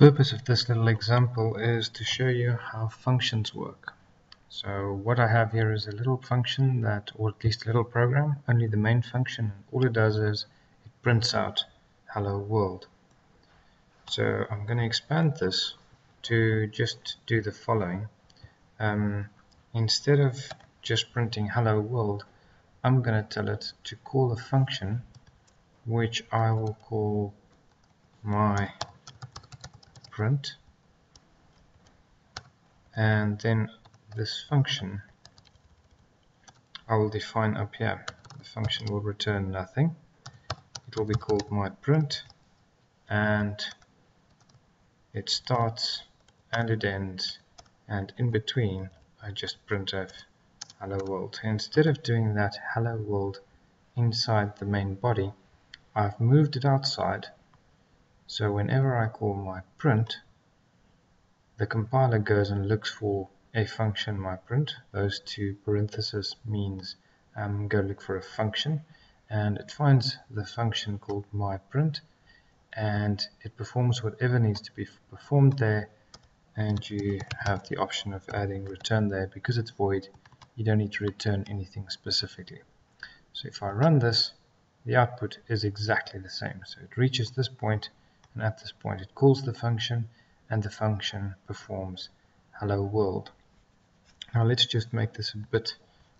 purpose of this little example is to show you how functions work. So what I have here is a little function that, or at least a little program, only the main function. All it does is it prints out hello world. So I'm going to expand this to just do the following. Um, instead of just printing hello world, I'm going to tell it to call a function which I will call my and then this function I will define up here. The function will return nothing. It will be called my print and it starts and it ends and in between I just print f hello world. Instead of doing that hello world inside the main body I've moved it outside so whenever I call my print, the compiler goes and looks for a function my print. Those two parentheses means um, go look for a function. And it finds the function called my print and it performs whatever needs to be performed there. And you have the option of adding return there. Because it's void you don't need to return anything specifically. So if I run this the output is exactly the same. So it reaches this point and at this point it calls the function and the function performs hello world. Now let's just make this a bit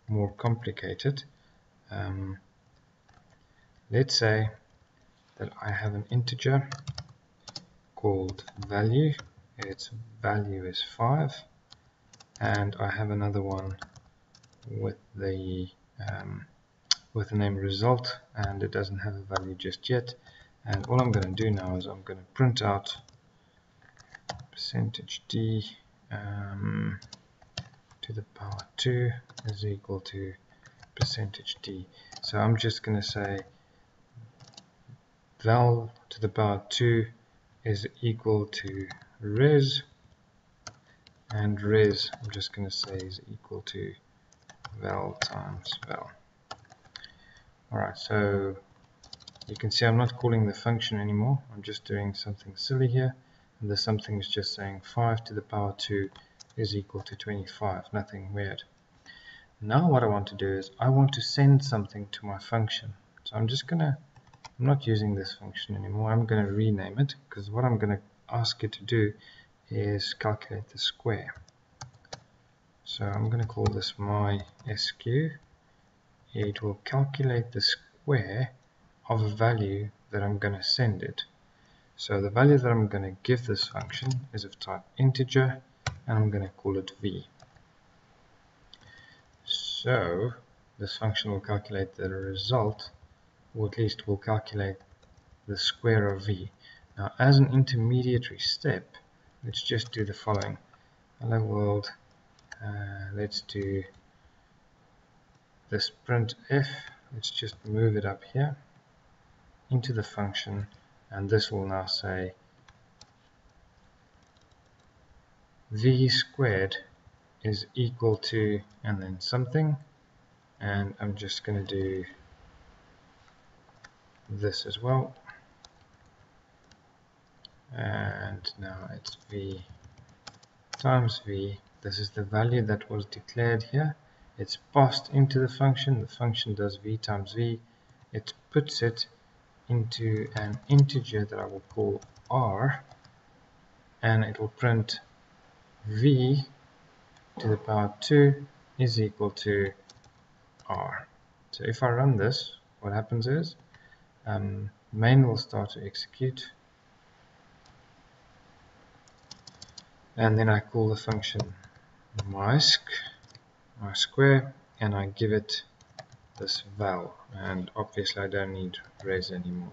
more complicated. Um, let's say that I have an integer called value. Its value is 5 and I have another one with the um, with the name result and it doesn't have a value just yet and all I'm going to do now is I'm going to print out percentage d um, to the power 2 is equal to percentage d. So I'm just going to say val to the power 2 is equal to res and res I'm just going to say is equal to val times val. Alright so you can see I'm not calling the function anymore. I'm just doing something silly here. And the something is just saying 5 to the power 2 is equal to 25 nothing weird. Now what I want to do is I want to send something to my function. So I'm just gonna I'm not using this function anymore. I'm gonna rename it because what I'm gonna ask it to do is calculate the square. So I'm gonna call this my sq it will calculate the square of a value that I'm going to send it. So the value that I'm going to give this function is of type integer and I'm going to call it v. So this function will calculate the result or at least will calculate the square of v. Now as an intermediary step let's just do the following. Hello world uh, let's do this printf let's just move it up here into the function and this will now say v squared is equal to and then something and I'm just going to do this as well. And now it's v times v. This is the value that was declared here. It's passed into the function. The function does v times v. It puts it into an integer that I will call r and it will print v to the power 2 is equal to r. So if I run this, what happens is um, main will start to execute and then I call the function mysq, my square, and I give it this val and obviously I don't need res anymore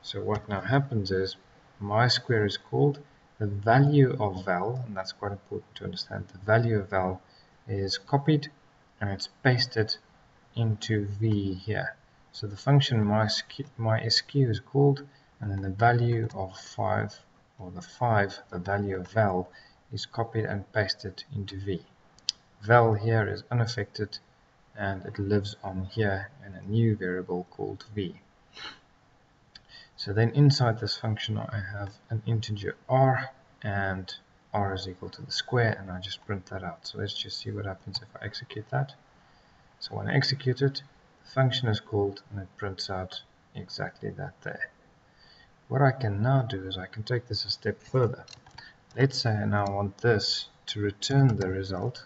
so what now happens is my square is called the value of val and that's quite important to understand. The value of val is copied and it's pasted into v here. So the function my, my sq is called and then the value of 5 or the 5 the value of val is copied and pasted into v. Val here is unaffected and it lives on here in a new variable called v. So then inside this function I have an integer r and r is equal to the square and I just print that out. So let's just see what happens if I execute that. So when I execute it, the function is called and it prints out exactly that there. What I can now do is I can take this a step further. Let's say I now want this to return the result,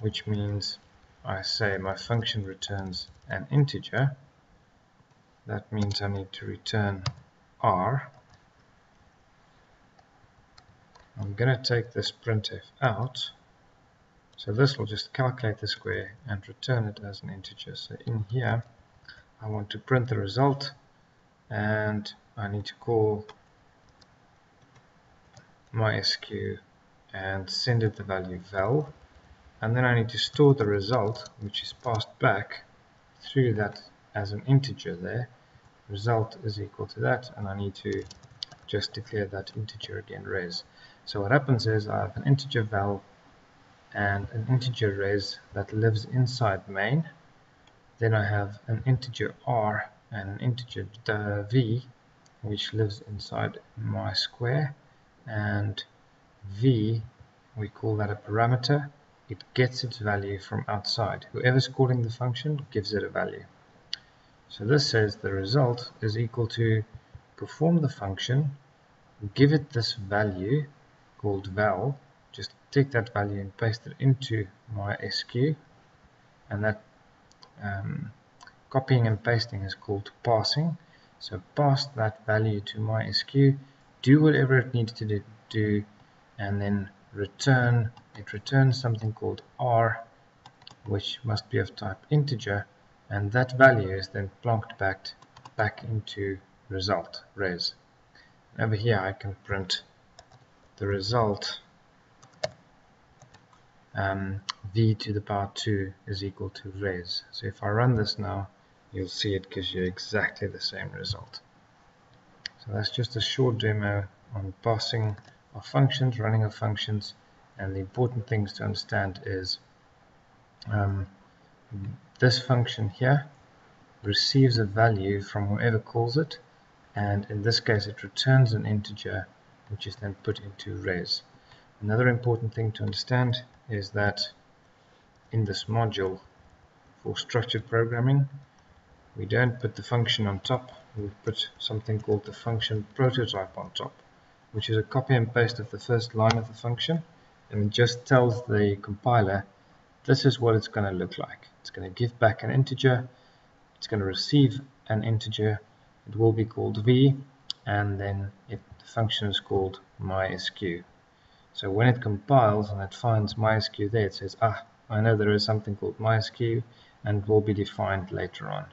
which means I say my function returns an integer. That means I need to return r. I'm going to take this printf out. So this will just calculate the square and return it as an integer. So in here, I want to print the result and I need to call mysq and send it the value val and then I need to store the result which is passed back through that as an integer there. Result is equal to that and I need to just declare that integer again res. So what happens is I have an integer val and an integer res that lives inside main. Then I have an integer r and an integer v which lives inside my square. And v we call that a parameter it gets its value from outside. Whoever's calling the function gives it a value. So this says the result is equal to perform the function give it this value called val just take that value and paste it into my SQ and that um, copying and pasting is called passing. so pass that value to my SQ do whatever it needs to do and then return it returns something called r which must be of type integer and that value is then plonked back back into result res. Over here I can print the result um, v to the power 2 is equal to res. So if I run this now you'll see it gives you exactly the same result. So that's just a short demo on passing of functions, running of functions, and the important things to understand is um, this function here receives a value from whoever calls it, and in this case it returns an integer which is then put into res. Another important thing to understand is that in this module for structured programming we don't put the function on top, we put something called the function prototype on top which is a copy and paste of the first line of the function and it just tells the compiler this is what it's going to look like. It's going to give back an integer, it's going to receive an integer, it will be called v and then it, the function is called mysq. So when it compiles and it finds mysq there, it says, ah, I know there is something called mysq and will be defined later on.